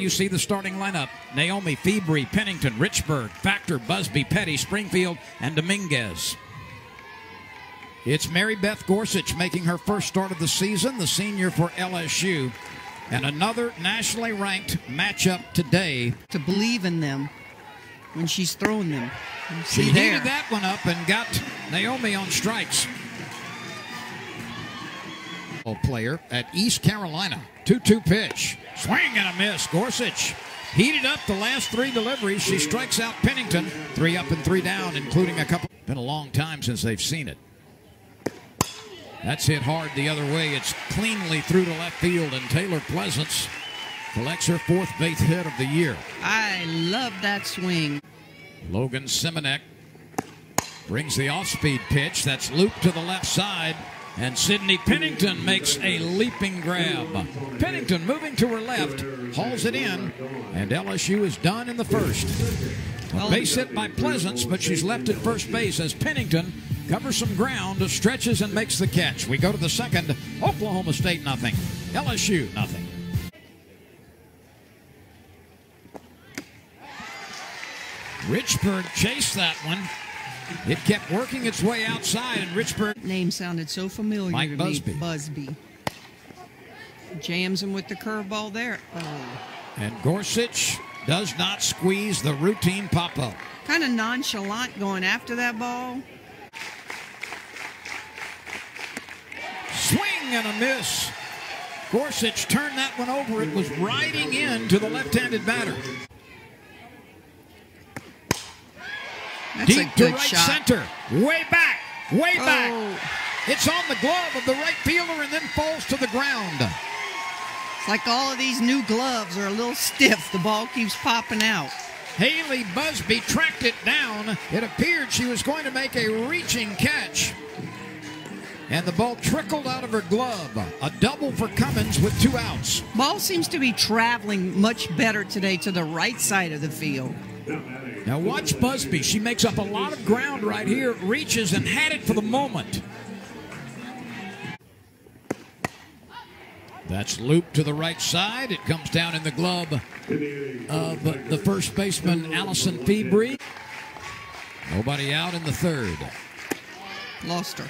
You see the starting lineup Naomi, Febrey, Pennington, Richburg, Factor, Busby, Petty, Springfield, and Dominguez. It's Maribeth Gorsuch making her first start of the season, the senior for LSU. And another nationally ranked matchup today. To believe in them when she's throwing them. She heated that one up and got Naomi on strikes. Player at East Carolina. 2 2 pitch. Swing and a miss. Gorsuch heated up the last three deliveries. She strikes out Pennington. Three up and three down, including a couple. Been a long time since they've seen it. That's hit hard the other way. It's cleanly through to left field, and Taylor Pleasants collects her fourth base hit of the year. I love that swing. Logan Simunek brings the off-speed pitch. That's looped to the left side. And Sydney Pennington makes a leaping grab. Pennington moving to her left, hauls it in, and LSU is done in the first. A base hit by Pleasants, but she's left at first base as Pennington covers some ground, stretches, and makes the catch. We go to the second. Oklahoma State nothing. LSU nothing. Richburg chased that one. It kept working its way outside, and Richburg Name sounded so familiar Mike to Busby. me. Busby. Jams him with the curveball there. Oh. and Gorsuch does not squeeze the routine pop up. Kind of nonchalant going after that ball. Swing and a miss. Gorsuch turned that one over. It was riding in to the left-handed batter. That's Deep to right shot. center. Way back. Way oh. back. Oh, It's on the glove of the right fielder and then falls to the ground. it's like all of these new gloves are a little stiff. The ball keeps popping out. Haley Busby tracked it down. It appeared she was going to make a reaching catch. And the ball trickled out of her glove. A double for Cummins with two outs. Ball seems to be traveling much better today to the right side of the field. Now watch Busby. She makes up a lot of ground right here, reaches and had it for the moment. That's looped to the right side. It comes down in the glove of the first baseman, Allison Febrey. Nobody out in the third. Lost her.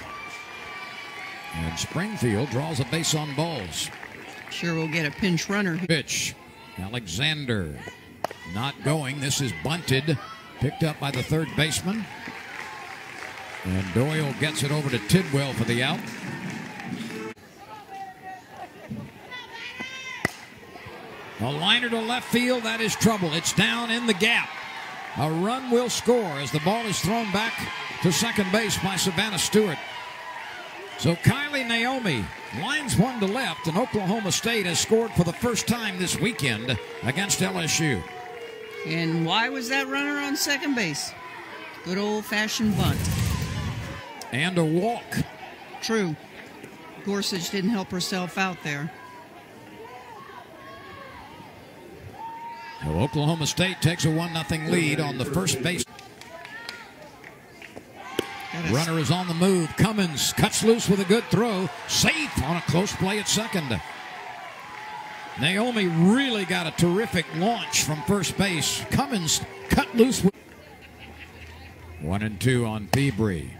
And Springfield draws a base on balls. Sure, we'll get a pinch runner. Pitch. Alexander not going. This is bunted. Picked up by the third baseman. And Doyle gets it over to Tidwell for the out. A liner to left field. That is trouble. It's down in the gap. A run will score as the ball is thrown back to second base by Savannah Stewart. So Kylie Naomi lines one to left, and Oklahoma State has scored for the first time this weekend against LSU. And why was that runner on second base? Good old fashioned bunt. And a walk. True. Gorsuch didn't help herself out there. Oklahoma State takes a 1 0 lead on the first base. Runner is on the move. Cummins cuts loose with a good throw. Safe on a close play at second. Naomi really got a terrific launch from first base. Cummins cut loose. With One and two on Febrey.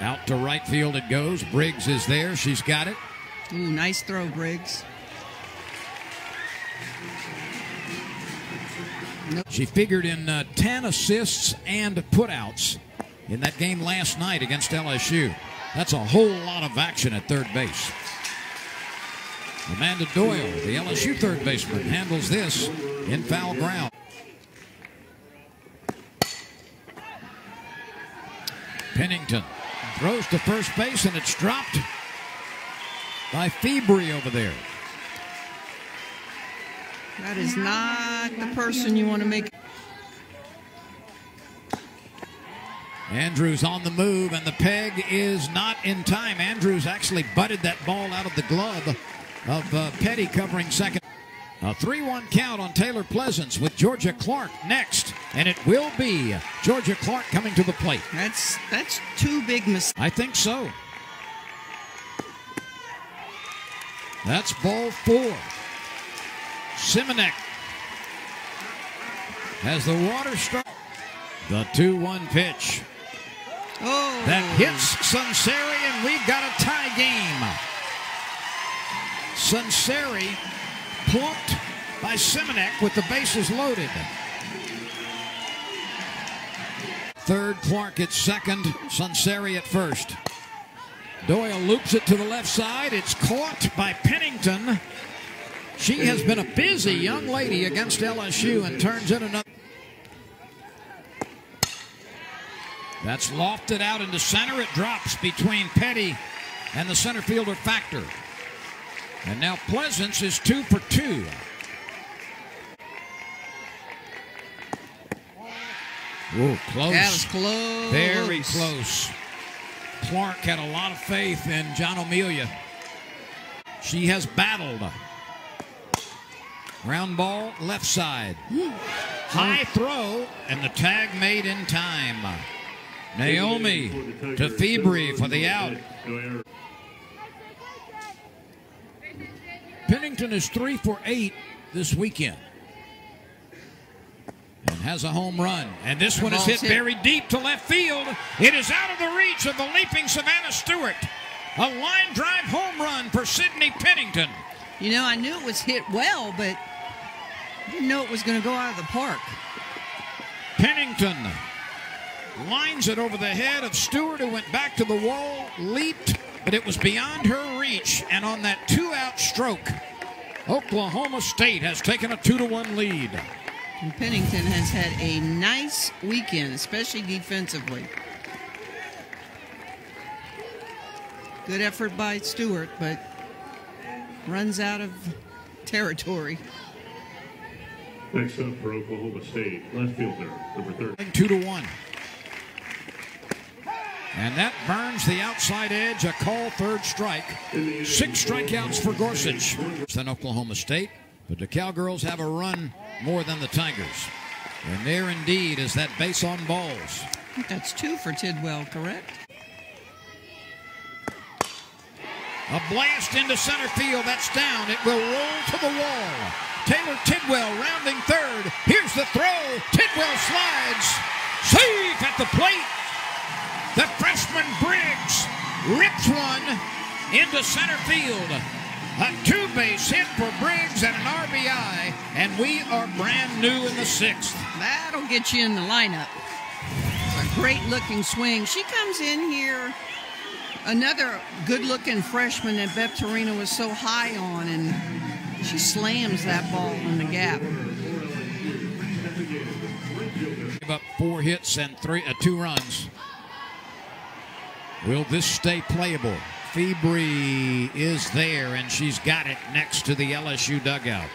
Out to right field it goes. Briggs is there. She's got it. Ooh, nice throw, Briggs. She figured in uh, 10 assists and putouts in that game last night against LSU. That's a whole lot of action at third base. Amanda Doyle, the LSU third baseman, handles this in foul ground. Pennington throws to first base and it's dropped by Febrey over there. That is not the person you want to make. Andrews on the move, and the peg is not in time. Andrews actually butted that ball out of the glove of uh, Petty covering second. A 3 1 count on Taylor Pleasants with Georgia Clark next, and it will be Georgia Clark coming to the plate. That's that's two big mistakes. I think so. That's ball four. Simunek as the water strike. The 2 1 pitch. Oh. That hits Sunseri, and we've got a. Sunseri plunked by Simunek with the bases loaded. Third, Clark at second, Sunseri at first. Doyle loops it to the left side. It's caught by Pennington. She has been a busy young lady against LSU and turns in another. That's lofted out into center. It drops between Petty and the center fielder Factor. And now Pleasants is two for two. Whoa, close. That was close. Very close. Clark had a lot of faith in John Amelia. She has battled. Round ball, left side. High throw, and the tag made in time. Naomi to Febrey for the out. Pennington is three for eight this weekend. And has a home run. And this one is hit hit. very deep to left field. It is out of the reach of the leaping Savannah Stewart. A line drive home run for Sydney Pennington. You know, I knew it was hit well, but didn't know it was going to go out of the park. Pennington lines it over the head of Stewart, who went back to the wall, leaped, but it was beyond her reach. And on that two out stroke, Oklahoma State has taken a 2 to 1 lead. And Pennington has had a nice weekend, especially defensively. Good effort by Stewart, but runs out of territory. Next up for Oklahoma State, left fielder, number 30. Two to one. And that burns the outside edge. A call third strike. Six strikeouts for Gorsuch. Than Oklahoma State. But the Cowgirls have a run more than the Tigers. And there indeed is that base on balls. That's two for Tidwell, correct? A blast into center field. That's down. It will roll to the wall. Taylor Tidwell rounding third. Here's the throw. Tidwell slides. Safe at the plate. Rips one into center field. A two base hit for Briggs and an RBI. And we are brand new in the sixth. That'll get you in the lineup. It's a great looking swing. She comes in here, another good looking freshman that Beth Torina was so high on, and she slams that ball in the gap. Gave up four hits and three, uh, two runs. Will this stay playable? Febrey is there, and she's got it next to the LSU dugout.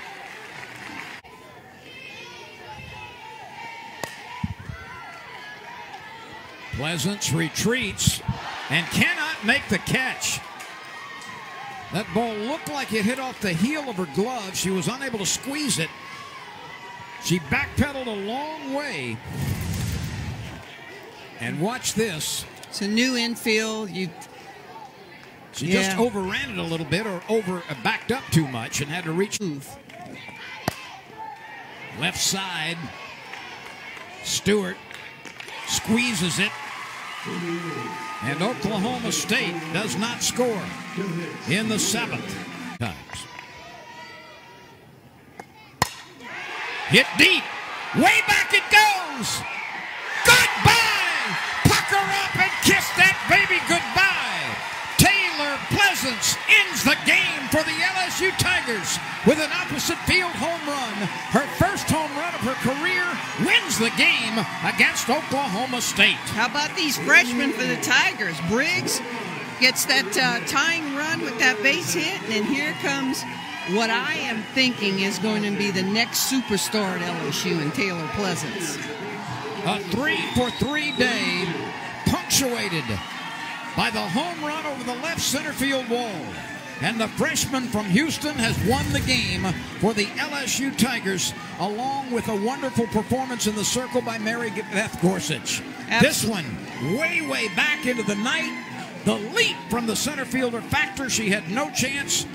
Pleasants retreats and cannot make the catch. That ball looked like it hit off the heel of her glove. She was unable to squeeze it. She backpedaled a long way. And watch this. It's a new infield. You She just overran it a little bit or over uh, backed up too much and had to reach move. left side. Stewart squeezes it. And Oklahoma State does not score in the seventh. Times. Hit deep. Way back it goes. Baby goodbye. Taylor Pleasants ends the game for the LSU Tigers with an opposite field home run. Her first home run of her career wins the game against Oklahoma State. How about these freshmen for the Tigers? Briggs gets that uh, tying run with that base hit, and here comes what I am thinking is going to be the next superstar at LSU and Taylor Pleasants. A three for three day, punctuated by the home run over the left center field wall. And the freshman from Houston has won the game for the LSU Tigers, along with a wonderful performance in the circle by Maribeth Gorsuch. This one, way, way back into the night. The leap from the center fielder Factor, she had no chance.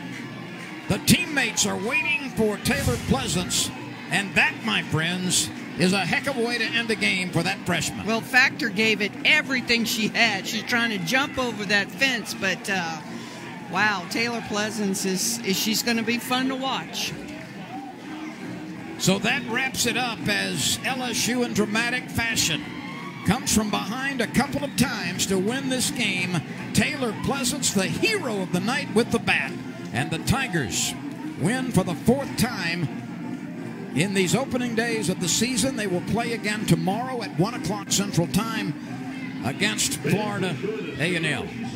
The teammates are waiting for Taylor Pleasants. And that, my friends, is a heck of a way to end the game for that freshman. Well, Factor gave it everything she had. She's trying to jump over that fence, but uh, wow, Taylor Pleasants is, is she's going to be fun to watch. So that wraps it up as LSU in dramatic fashion comes from behind a couple of times to win this game. Taylor Pleasants, the hero of the night with the bat, and the Tigers win for the fourth time in these opening days of the season. They will play again tomorrow at one o'clock Central Time against Florida A&M.